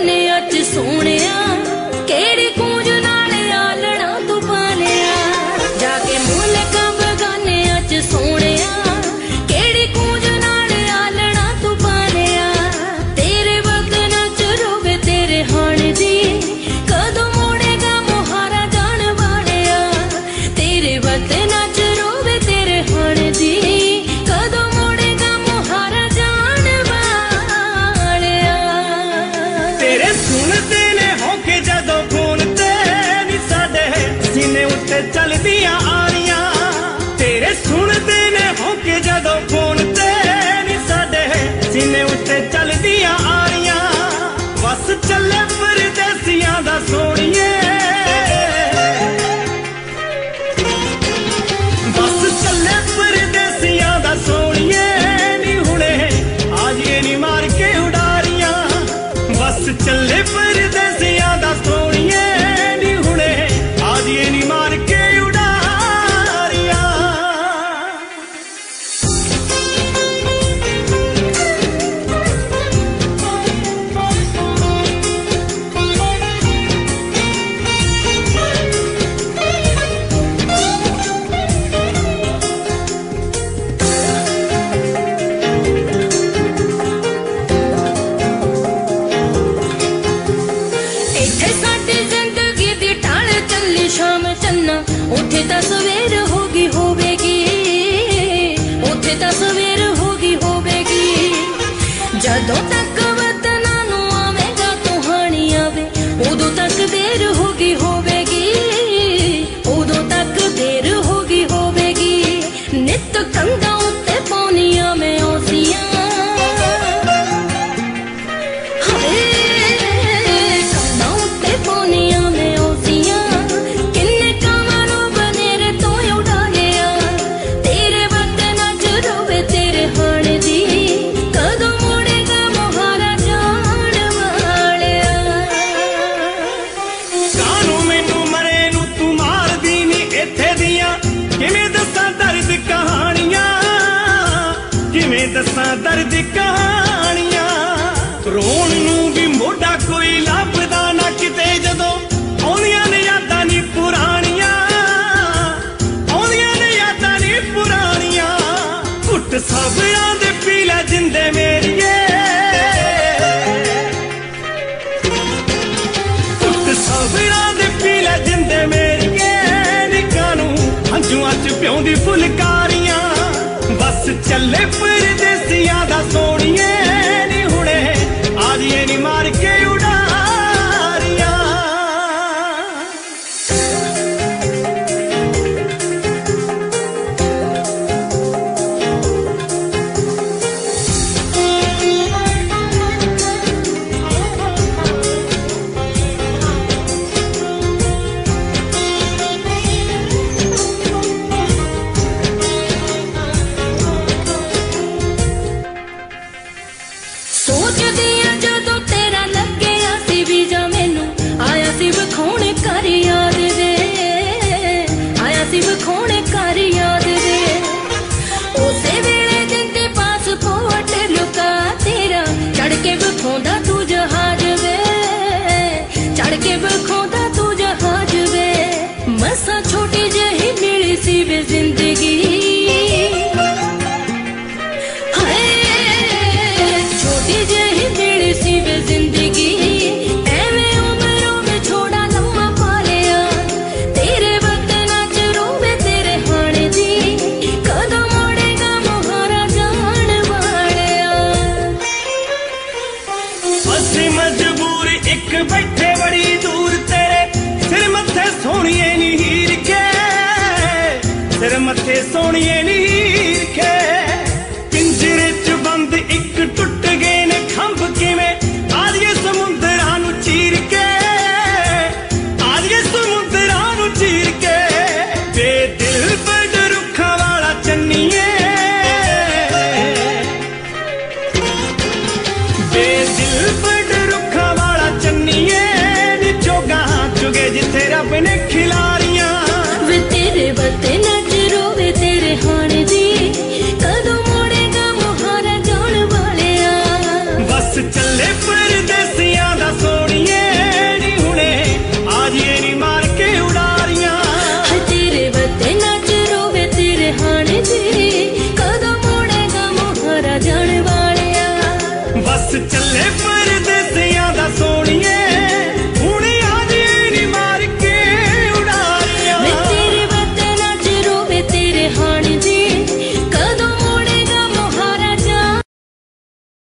ਦੁਨੀਆ 'ਚ ਸੋਹਣਿਆ ਕਿਹੜੇ don't ਕਿਵੇਂ ਦੱਸਾਂ ਦਰਦ ਕਹਾਣੀਆਂ? ਰੋਣ ਨੂੰ ਵੀ ਮੋਢਾ ਕੋਈ ਲੱਭਦਾ ਨਾ ਕਿਤੇ ਜਦੋਂ ਆਉਂਦੀਆਂ ਨੇ ਯਾਦਾਂ ਨਹੀਂ ਪੁਰਾਣੀਆਂ। ਆਉਂਦੀਆਂ ਨੇ ਯਾਦਾਂ ਨਹੀਂ ਪੁਰਾਣੀਆਂ। ਘੁੱਟ ਸਭ ਚੱਲੇ ਪਰਦੇਸੀਆਂ ਦਾ ਸੋਣੀਏ ਨਹੀਂ ਹੁਣੇ। ਆਜੀਏ ਨਹੀਂ ਮਾਰ ਕੇ ਤੇਰੇ ਮੱਥੇ ਸੋਹਣੀਏ ਨੀਰ ਕੇ ਪਿੰਜਰੇ 'ਚ ਬੰਦ ਇੱਕ ਟੁੱਟ ਗਏ ਨੇ ਖੰਭ ਕਿਵੇਂ? ਆਰੀਏ ਸਮੁੰਦਰਾਂ ਨੂੰ ਚੀਰ ਕੇ। ਆਰੀਏ ਸਮੁੰਦਰਾਂ ਨੂੰ ਚੀਰ ਕੇ। ਤੇ ਦਿਲ ਬੜ ਰੁੱਖਾਂ ਵਾਲਾ ਚੰਨੀਏ। ਬੇ ਦਿਲ